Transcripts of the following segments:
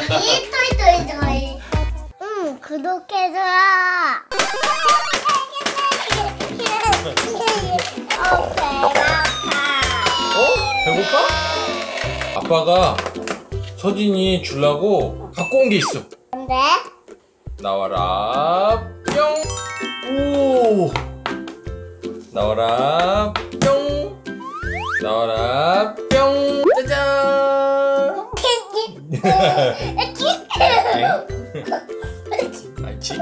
이 토이토이토이. 응, 구독해줘라. 어, 배고파. 어? 배고파? 아빠가 서진이 주려고 갖고 온 게 있어. 근데 나와라 뿅. 오. 나와라 뿅. 나와라 알지?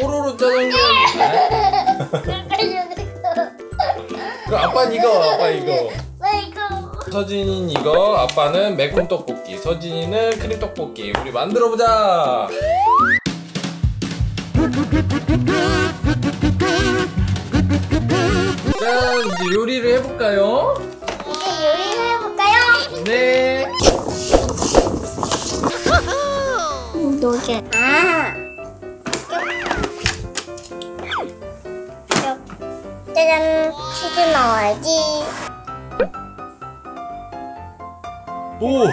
뽀로로 짜장면. 그럼 아빠 이거, 아빠 이거. 서진이는 이거, 아빠는 매콤 떡볶이, 서진이는 크림 떡볶이. 우리 만들어 보자. 자, 이제 요리를 해볼까요? 이제 요리를 해볼까요? 네. 노게. 아. 짜잔, 치즈 넣어야지. 오,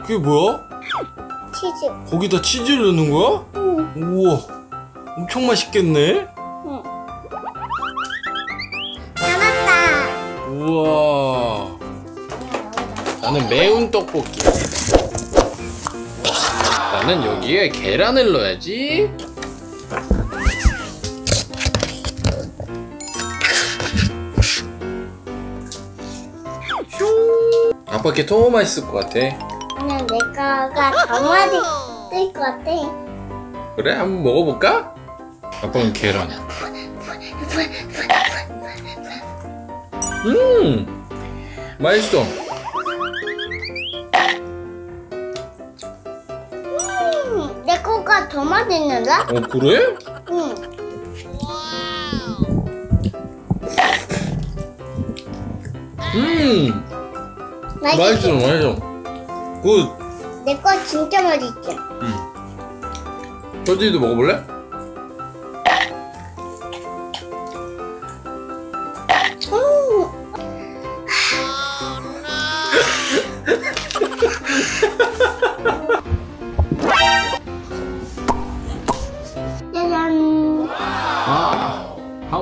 그게 뭐야? 치즈. 거기다 치즈를 넣는 거야? 응. 우와, 엄청 맛있겠네. 응. 남았다. 우와. 나는 매운 떡볶이. 나는 여기에 계란을 넣어야지. 슝. 아빠 걔 너무 맛있을 것 같아. 그냥 내 거가 더 맛있을 것 같아. 그래? 한번 먹어볼까? 아빠는 계란. 음, 맛있어. 음, 내 거가 더 맛있는데? 어 그래? 응. 음, 맛있어, 맛있지? 맛있어. 굿. 내 거 진짜 맛있지? 음. 서진이도 먹어볼래?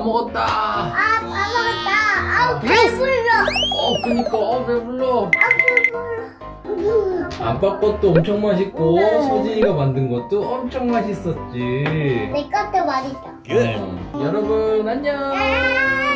먹었다. 아, 다 먹었다. 아우, 배불러. 어, 그니까, 어, 배불러. 아, 배불러. 아빠 것도 엄청 맛있고, 네. 서진이가 만든 것도 엄청 맛있었지. 내 것도 맛있다. 어. 여러분, 안녕. 아.